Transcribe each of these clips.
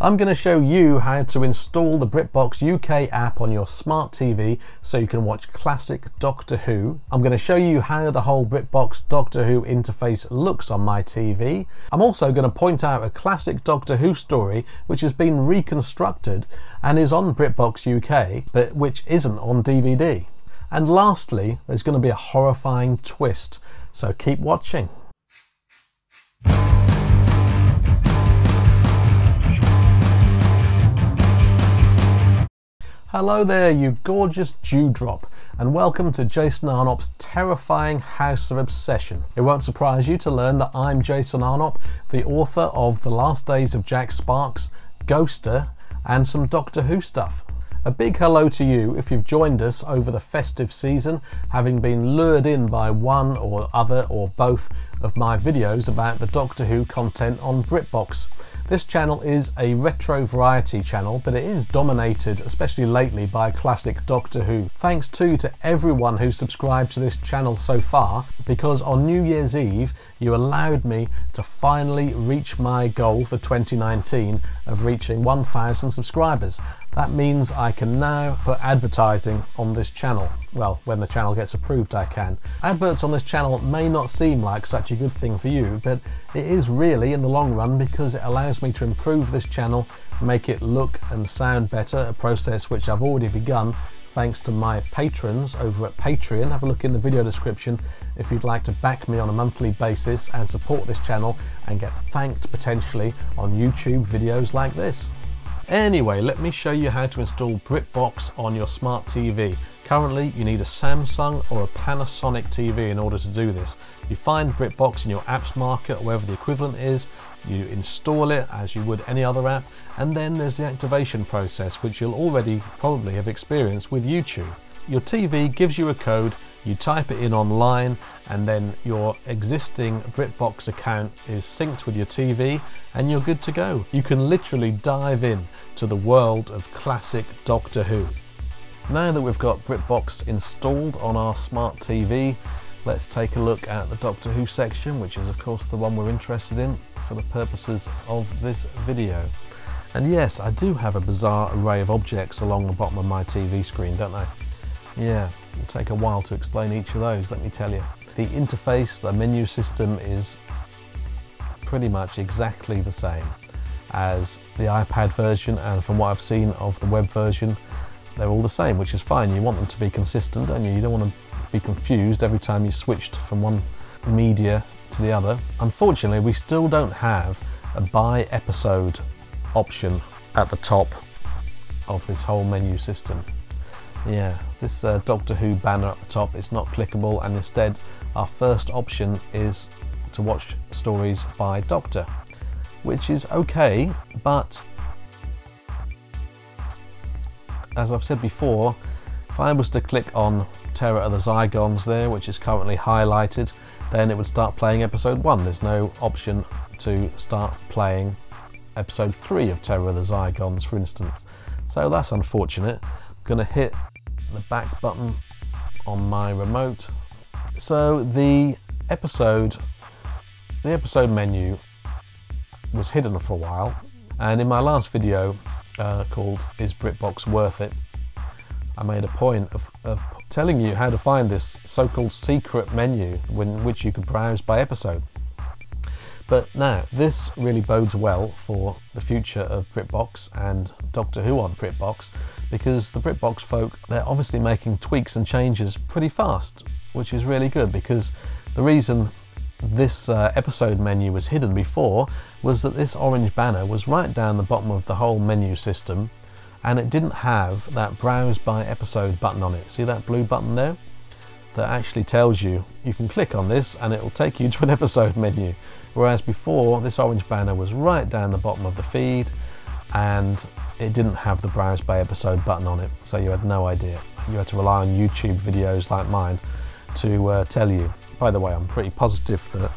I'm going to show you how to install the BritBox UK app on your smart TV so you can watch classic Doctor Who. I'm going to show you how the whole BritBox Doctor Who interface looks on my TV. I'm also going to point out a classic Doctor Who story which has been reconstructed and is on BritBox UK but which isn't on DVD. And lastly, there's going to be a horrifying twist, so keep watching. Hello there, you gorgeous dewdrop, and welcome to Jason Arnopp's terrifying House of Obsession. It won't surprise you to learn that I'm Jason Arnopp, the author of The Last Days of Jack Sparks, Ghoster, and some Doctor Who stuff. A big hello to you if you've joined us over the festive season, having been lured in by one or other or both of my videos about the Doctor Who content on BritBox. This channel is a retro variety channel, but it is dominated, especially lately, by classic Doctor Who. Thanks too to everyone who subscribed to this channel so far, because on New Year's Eve, you allowed me to finally reach my goal for 2019 of reaching 1,000 subscribers. That means I can now put advertising on this channel. Well, when the channel gets approved I can. Adverts on this channel may not seem like such a good thing for you, but it is really in the long run because it allows me to improve this channel, make it look and sound better, a process which I've already begun thanks to my patrons over at Patreon. Have a look in the video description if you'd like to back me on a monthly basis and support this channel and get thanked potentially on YouTube videos like this. Anyway, let me show you how to install BritBox on your smart TV. Currently, you need a Samsung or a Panasonic TV in order to do this. You find BritBox in your apps market, or wherever the equivalent is, you install it as you would any other app, and then there's the activation process, which you'll already probably have experienced with YouTube. Your TV gives you a code, you type it in online, and then your existing BritBox account is synced with your TV, and you're good to go. You can literally dive in to the world of classic Doctor Who. Now that we've got BritBox installed on our smart TV, let's take a look at the Doctor Who section, which is of course the one we're interested in for the purposes of this video. And yes, I do have a bizarre array of objects along the bottom of my TV screen, don't I? Yeah, it'll take a while to explain each of those, let me tell you. The interface, the menu system is pretty much exactly the same as the iPad version and from what I've seen of the web version they're all the same which is fine. You want them to be consistent don't you? You don't want to be confused every time you switched from one media to the other. Unfortunately we still don't have a by episode option at the top of this whole menu system yeah this uh, Doctor Who banner at the top is not clickable and instead our first option is to watch stories by Doctor which is okay, but as I've said before, if I was to click on Terror of the Zygons there, which is currently highlighted, then it would start playing episode 1. There's no option to start playing episode 3 of Terror of the Zygons, for instance. So that's unfortunate. I'm going to hit the back button on my remote. So the episode, the episode menu was hidden for a while. And in my last video uh, called Is BritBox Worth It? I made a point of, of telling you how to find this so-called secret menu in which you could browse by episode. But now, this really bodes well for the future of BritBox and Doctor Who on BritBox because the BritBox folk, they're obviously making tweaks and changes pretty fast, which is really good because the reason this uh, episode menu was hidden before was that this orange banner was right down the bottom of the whole menu system and it didn't have that browse by episode button on it. See that blue button there? That actually tells you, you can click on this and it will take you to an episode menu. Whereas before, this orange banner was right down the bottom of the feed and it didn't have the browse by episode button on it. So you had no idea. You had to rely on YouTube videos like mine to uh, tell you. By the way, I'm pretty positive that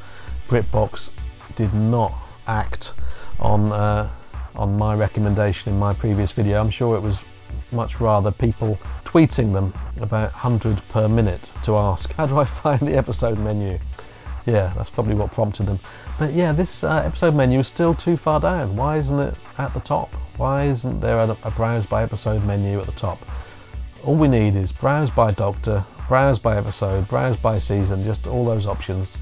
BritBox did not act on uh, on my recommendation in my previous video. I'm sure it was much rather people tweeting them about 100 per minute to ask, how do I find the episode menu? Yeah, that's probably what prompted them. But yeah, this uh, episode menu is still too far down. Why isn't it at the top? Why isn't there a, a browse by episode menu at the top? All we need is browse by doctor, browse by episode, browse by season, just all those options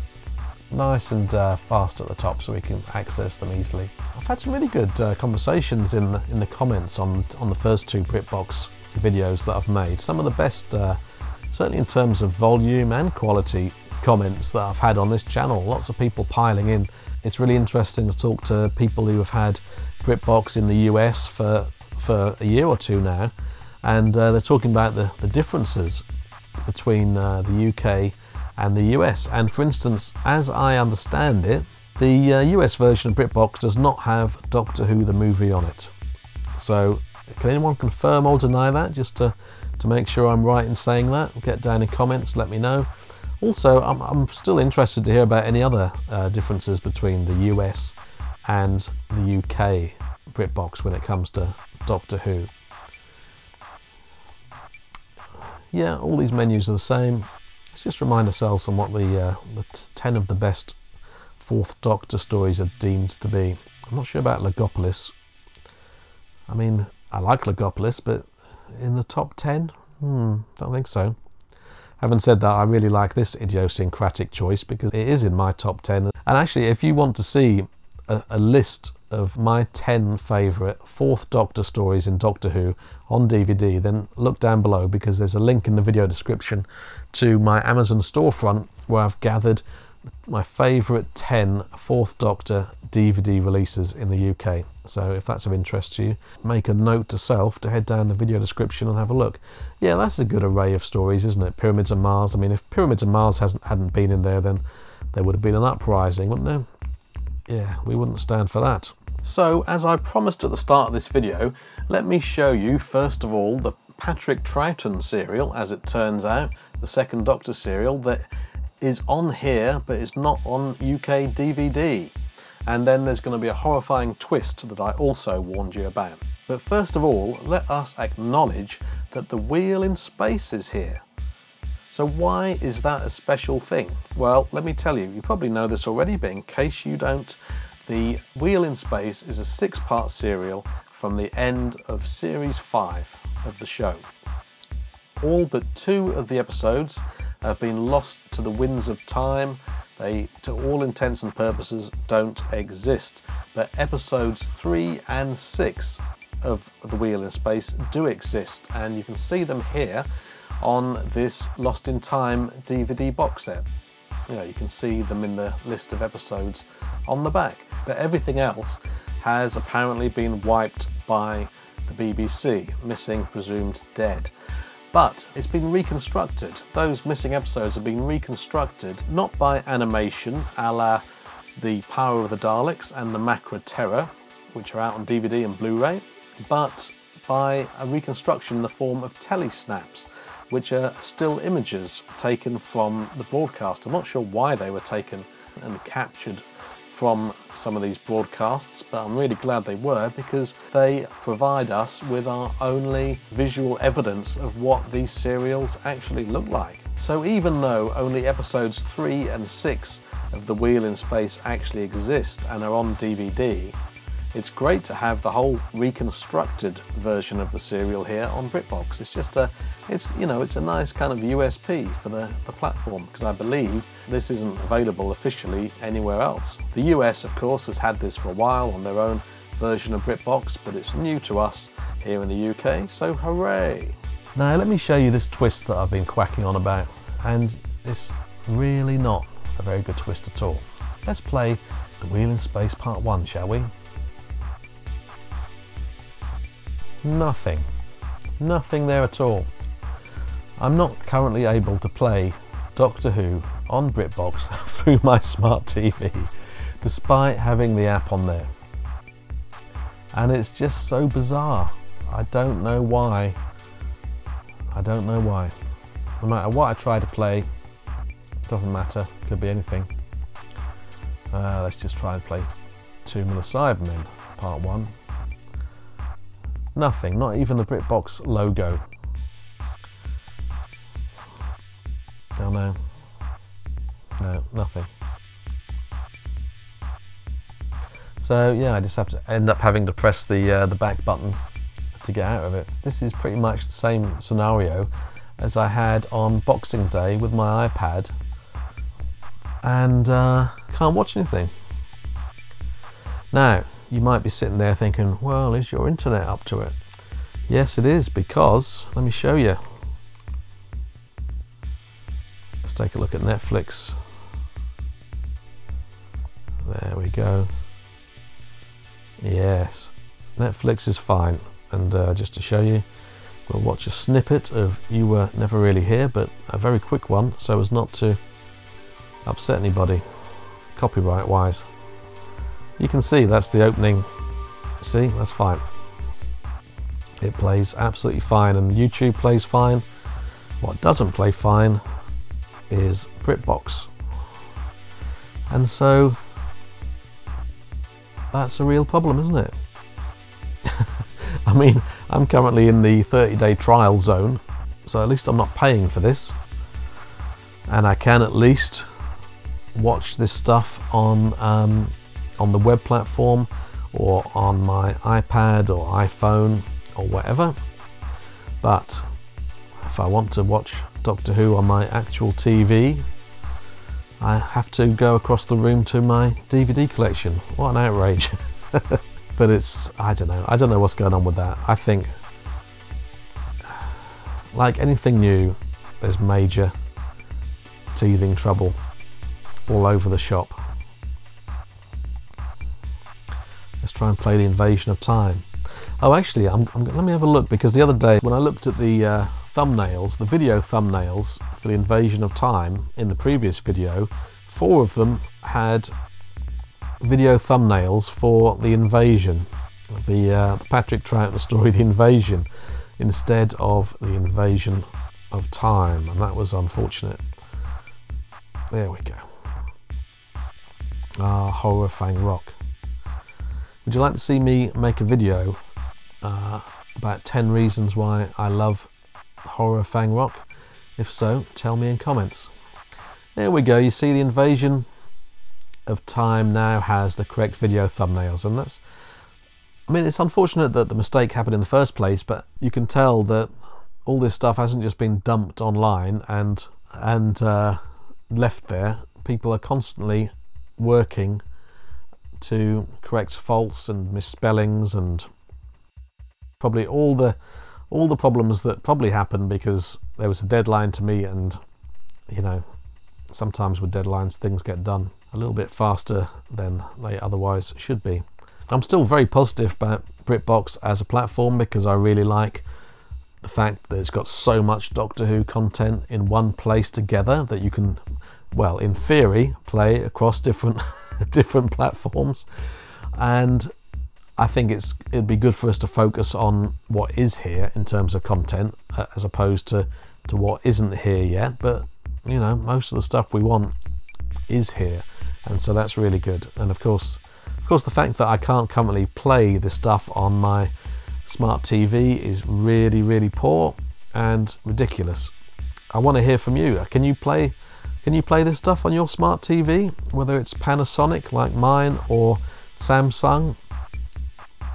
nice and uh, fast at the top so we can access them easily. I've had some really good uh, conversations in the, in the comments on, on the first two BritBox videos that I've made. Some of the best, uh, certainly in terms of volume and quality comments that I've had on this channel. Lots of people piling in. It's really interesting to talk to people who have had BritBox in the US for, for a year or two now and uh, they're talking about the, the differences between uh, the UK and the US. And for instance, as I understand it, the uh, US version of BritBox does not have Doctor Who the movie on it. So can anyone confirm or deny that just to, to make sure I'm right in saying that? Get down in comments, let me know. Also, I'm, I'm still interested to hear about any other uh, differences between the US and the UK BritBox when it comes to Doctor Who. Yeah, all these menus are the same. Let's just remind ourselves on what the, uh, the 10 of the best Fourth Doctor stories are deemed to be. I'm not sure about Logopolis. I mean, I like Logopolis, but in the top 10? Hmm, don't think so. Having said that, I really like this idiosyncratic choice because it is in my top 10. And actually, if you want to see a, a list of my 10 favourite Fourth Doctor stories in Doctor Who on DVD, then look down below because there's a link in the video description to my Amazon storefront where I've gathered my favourite 10 Fourth Doctor DVD releases in the UK. So if that's of interest to you, make a note to self to head down the video description and have a look. Yeah, that's a good array of stories, isn't it? Pyramids of Mars. I mean, if Pyramids of Mars hasn't hadn't been in there, then there would have been an uprising, wouldn't there? Yeah, we wouldn't stand for that. So, as I promised at the start of this video, let me show you first of all the Patrick Troughton serial, as it turns out, the second Doctor serial that is on here but is not on UK DVD. And then there's going to be a horrifying twist that I also warned you about. But first of all, let us acknowledge that the wheel in space is here. So why is that a special thing? Well, let me tell you, you probably know this already, but in case you don't, the Wheel in Space is a six-part serial from the end of Series 5 of the show. All but two of the episodes have been lost to the winds of time. They, to all intents and purposes, don't exist. But episodes 3 and 6 of The Wheel in Space do exist, and you can see them here on this Lost in Time DVD box set. You know, you can see them in the list of episodes on the back, but everything else has apparently been wiped by the BBC, missing, presumed dead. But it's been reconstructed. Those missing episodes have been reconstructed not by animation a la The Power of the Daleks and The Macra Terror, which are out on DVD and Blu-ray, but by a reconstruction in the form of telesnaps, which are still images taken from the broadcast. I'm not sure why they were taken and captured from some of these broadcasts, but I'm really glad they were because they provide us with our only visual evidence of what these serials actually look like. So even though only episodes 3 and 6 of The Wheel in Space actually exist and are on DVD, it's great to have the whole reconstructed version of the serial here on BritBox. It's just a, it's you know, it's a nice kind of USP for the, the platform because I believe this isn't available officially anywhere else. The US, of course, has had this for a while on their own version of BritBox, but it's new to us here in the UK, so hooray! Now let me show you this twist that I've been quacking on about, and it's really not a very good twist at all. Let's play The Wheel in Space Part 1, shall we? Nothing. Nothing there at all. I'm not currently able to play Doctor Who on BritBox through my smart TV, despite having the app on there. And it's just so bizarre. I don't know why. I don't know why. No matter what I try to play, doesn't matter, could be anything. Uh, let's just try and play Tomb of the Cybermen, part one. Nothing, not even the BritBox logo. Oh no. No, nothing. So yeah, I just have to end up having to press the uh, the back button to get out of it. This is pretty much the same scenario as I had on Boxing Day with my iPad and uh, can't watch anything. Now, you might be sitting there thinking, well, is your internet up to it? Yes, it is because, let me show you. Let's take a look at Netflix. There we go. Yes, Netflix is fine. And uh, just to show you, we'll watch a snippet of You Were Never Really Here, but a very quick one so as not to upset anybody copyright wise. You can see that's the opening. See, that's fine. It plays absolutely fine and YouTube plays fine. What doesn't play fine is BritBox. And so that's a real problem, isn't it? I mean, I'm currently in the 30 day trial zone, so at least I'm not paying for this. And I can at least watch this stuff on um, on the web platform or on my iPad or iPhone or whatever. But if I want to watch Doctor Who on my actual TV, I have to go across the room to my DVD collection. What an outrage. but it's, I don't know, I don't know what's going on with that. I think, like anything new, there's major teething trouble all over the shop. Try and play the Invasion of Time. Oh, actually, I'm, I'm, let me have a look because the other day when I looked at the uh, thumbnails, the video thumbnails for the Invasion of Time in the previous video, four of them had video thumbnails for the Invasion, the uh, Patrick Troughton story, The Invasion, instead of the Invasion of Time, and that was unfortunate. There we go. Ah, Horror Fang Rock. Would you like to see me make a video uh, about 10 reasons why I love Horror Fang Rock? If so, tell me in comments. There we go, you see the invasion of time now has the correct video thumbnails and that's I mean it's unfortunate that the mistake happened in the first place but you can tell that all this stuff hasn't just been dumped online and and uh, left there people are constantly working to correct faults and misspellings and probably all the all the problems that probably happened because there was a deadline to meet and you know sometimes with deadlines things get done a little bit faster than they otherwise should be. I'm still very positive about BritBox as a platform because I really like the fact that it's got so much Doctor Who content in one place together that you can well, in theory, play across different different platforms. And I think it's it'd be good for us to focus on what is here in terms of content, uh, as opposed to to what isn't here yet. But you know, most of the stuff we want is here, and so that's really good. And of course, of course, the fact that I can't currently play the stuff on my smart TV is really, really poor and ridiculous. I want to hear from you. Can you play? Can you play this stuff on your smart TV? Whether it's Panasonic like mine or Samsung?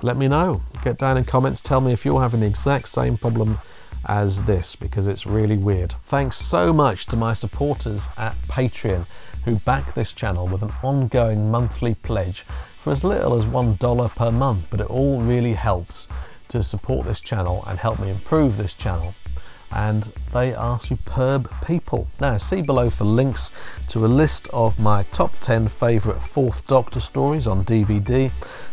Let me know. Get down in comments. Tell me if you're having the exact same problem as this because it's really weird. Thanks so much to my supporters at Patreon who back this channel with an ongoing monthly pledge for as little as $1 per month, but it all really helps to support this channel and help me improve this channel and they are superb people. Now, see below for links to a list of my top 10 favourite Fourth Doctor stories on DVD,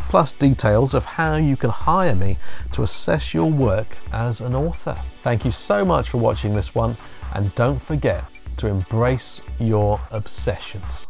plus details of how you can hire me to assess your work as an author. Thank you so much for watching this one, and don't forget to embrace your obsessions.